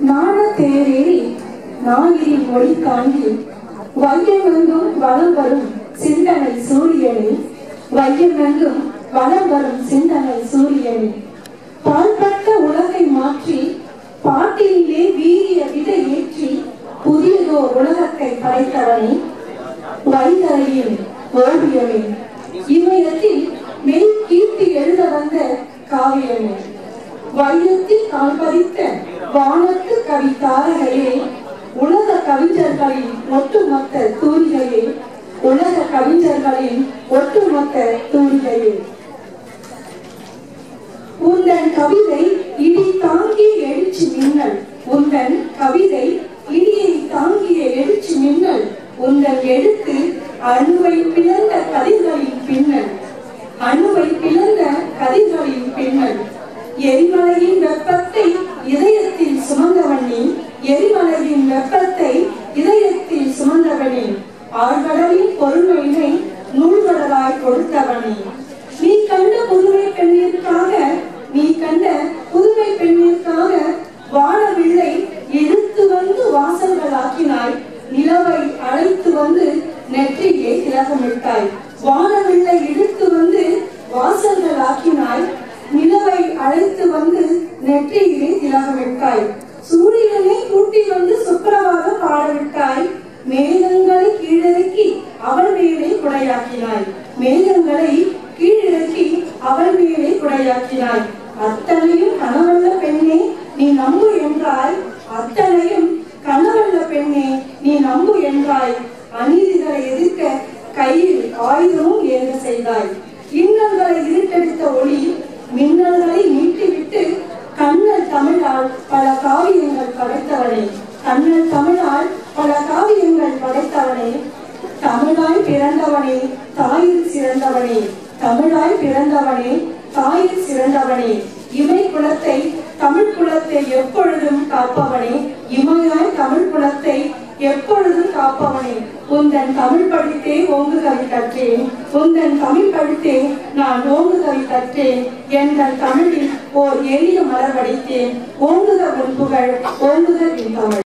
நாண தேரேறி நாயிரி ஒளி தாங்கி வையமெங்கும் வளம் வரும் சிந்தனை சூரியனே. வையமெங்கும் வளம் வரும் சிந்தனை சூரியனே. பால்பட்ட உலகை மாற்றி பாட்டிலே வீரிய விதை ஏற்றி புதியதோ உலகத்தை படைத்தவனே. வைகரையின் ஓவியமே. இமயத்தில் மெய் கீர்த்தி எழுத வந்த காவியமே. வைரத்தில் கால் பதித்த வானத்து கவி தாரகையே உலக கவிஞர்களின் ஒட்டுமொத்த தூரிகையே உலக கவிஞர்களின் ஒட்டுமொத்த தூரிகையே. உந்தன் கவிதை இடி தாங்கிய எழுச்சி மின்னல் உந்தன் கவிதை இடியை தாங்கிய எழுச்சி மின்னல் உந்தன் எழுத்து அணுவை பிளந்த கதிர்களின் பின்னல் அணுவை பிளந்த கதிர்களின் பின்னல். எரிமலையின் வெப்பத்தை இதயத்தில் சுமந்தவனே எரிமலையின் வெப்பத்தை இதயத்தில் சுமந்தவனே. ஆழ்கடலின் பொறுமையினை நூல்கடலாய் கொடுத்தவனே. நீ கண்ட புதுமை பெண்ணிற்காக நீ கண்ட புதுமை பெண்ணிற்காக வாழவில்லை எடுத்து வந்து வாசல்களாக்கினாய். நிலவை அழைத்து வந்து நெற்றியை திலகமிட்டாய். வானவில்லை இழுத்து வந்து வாசல்களாக்கினாய். நிலவை அழைத்து வந்து நெற்றியிலே திலகமிட்டாய். சூரியனை கூட்டி வந்து சுப்பிரபாதம் பாடவிட்டாய் மேகங்களை கீழிறக்கி அவள் மேலே குடையாக்கினாய். மேகங்களை கீழிறக்கி அவள் மேலே குடையாக்கினாய். அத்தனையும் கணவல்ல பெண்ணே நீ நம்பு என்றாய். அத்தனையும் கணவல்ல பெண்ணே நீ நம்பு என்றாய். அநீதிகளை எதிர்க்க கையில் ஆயுதமும் ஏங்க செய்தாய். இன்னல்களை இருட்டடித்த ஒளி மின்னல்களை நீட்டிவிட்டு கண்ணல் தமிழால் பல காவியங்கள் படைத்தவனே தமிழ் தமிழால் பல காவியங்கள் படைத்தவனே தமிழாய் பிறந்தவனே தாயில் சிறந்தவனே தமிழாய் பிறந்தவனே தாயில் சிறந்தவனே இமை குலத்தை தமிழ் குலத்தை எப்பொழுதும் காப்பவனே இமையாய் தமிழ் குலத்தை எப்பொழுதும் காப்பவனே. உந்தன் தமிழ் படித்தே ஓங்கு கவி கற்றேன் உந்தன் தமிழ் படித்தே நான் ஓங்கு கவி கற்றேன் எங்கள் தமிழில் ஓர் எளிய மலர் வடித்தேன் ஓங்குக உன் புகழ் ஓங்குக என் தமிழ்.